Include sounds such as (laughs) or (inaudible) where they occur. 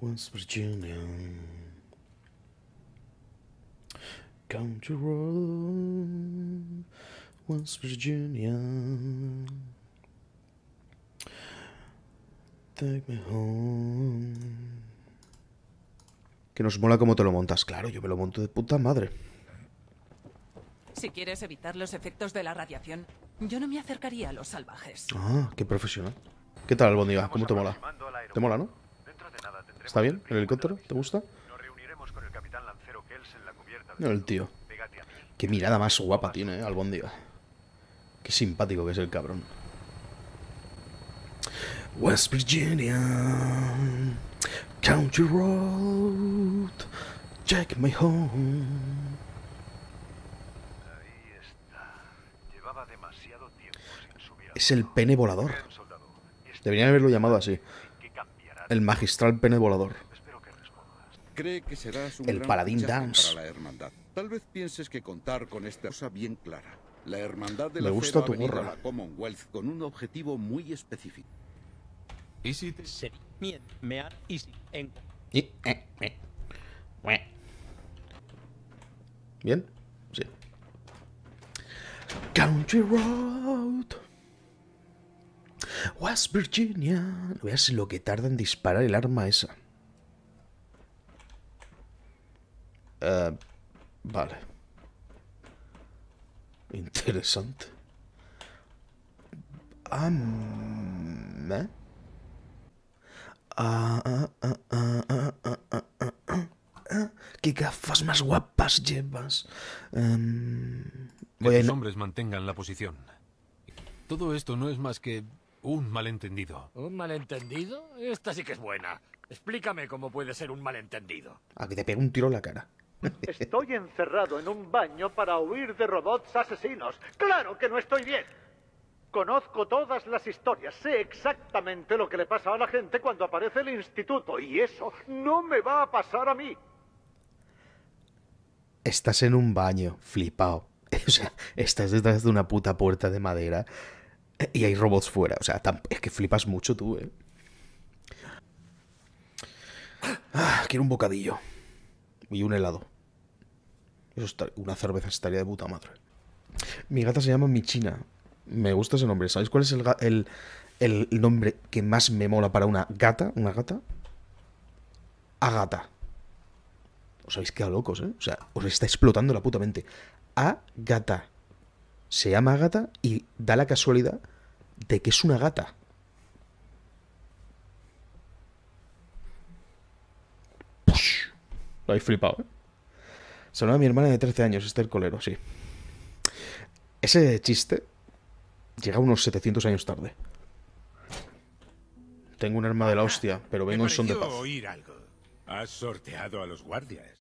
West Virginia. Country Road. West Virginia. Take me home. Que nos mola cómo te lo montas. Claro, yo me lo monto de puta madre. Si quieres evitar los efectos de la radiación, yo no me acercaría a los salvajes. Ah, qué profesional. ¿Qué tal, Albondiga? ¿Cómo te mola? ¿Te mola, no? ¿Está bien? ¿El helicóptero? ¿Te gusta? No, el tío. Qué mirada más guapa tiene, ¿eh? Albondiga. Qué simpático que es el cabrón. West Virginia, Country Road, take me home. Es el pene volador. Deberían haberlo llamado así. El magistral pene volador. Cree que serás un El gran paladín Dance. para la hermandad. Tal vez pienses que contar con esta cosa bien clara. La hermandad de Me la gusta tu gorra. la Commonwealth con un objetivo muy específico. ¿Y si te mear, easy, en... Y- eh, eh. ¿Bien? Sí. Country Road. West Virginia. Veas lo que tarda en disparar el arma esa. Uh, vale. Interesante. Um, ¿eh? Ah, ah, ah, ah, ¿Qué gafas más guapas llevas? Um, voy que a... los hombres mantengan la posición. Todo esto no es más que un malentendido. ¿Un malentendido? Esta sí que es buena. Explícame cómo puede ser un malentendido. A que te pegue un tiro en la cara. Estoy encerrado en un baño para huir de robots asesinos. ¡Claro que no estoy bien! Conozco todas las historias, sé exactamente lo que le pasa a la gente cuando aparece el instituto y eso no me va a pasar a mí. Estás en un baño, flipado. (laughs) O sea, estás detrás de una puta puerta de madera y hay robots fuera. O sea, es que flipas mucho tú, eh. Ah, quiero un bocadillo. Y un helado. Eso está- una cerveza estaría de puta madre. Mi gata se llama Michina. Me gusta ese nombre. ¿Sabéis cuál es el, el, el nombre que más me mola para una gata? ¿Una gata? Agata. Os habéis quedado locos, ¿eh? O sea, os está explotando la puta mente. Agata. Se llama Agata y da la casualidad de que es una gata. Push. Lo habéis flipado, ¿eh? Llama mi hermana de 13 años, Esther Colero, sí. Ese chiste llega unos 700 años tarde. Tengo un arma de la hostia, pero vengo en son de paz. oír algo. Has sorteado a los guardias.